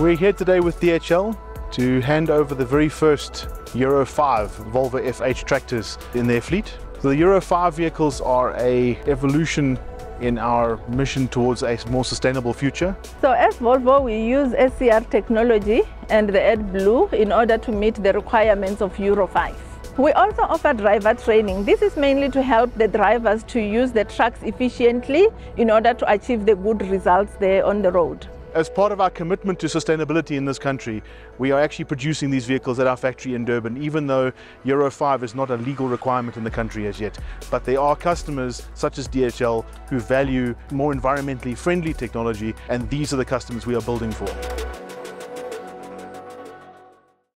We're here today with DHL to hand over the very first Euro 5 Volvo FH tractors in their fleet. So the Euro 5 vehicles are a evolution in our mission towards a more sustainable future. So as Volvo, we use SCR technology and the AdBlue in order to meet the requirements of Euro 5. We also offer driver training. This is mainly to help the drivers to use the trucks efficiently in order to achieve the good results there on the road. As part of our commitment to sustainability in this country, we are actually producing these vehicles at our factory in Durban, even though Euro 5 is not a legal requirement in the country as yet. But there are customers such as DHL who value more environmentally friendly technology, and these are the customers we are building for.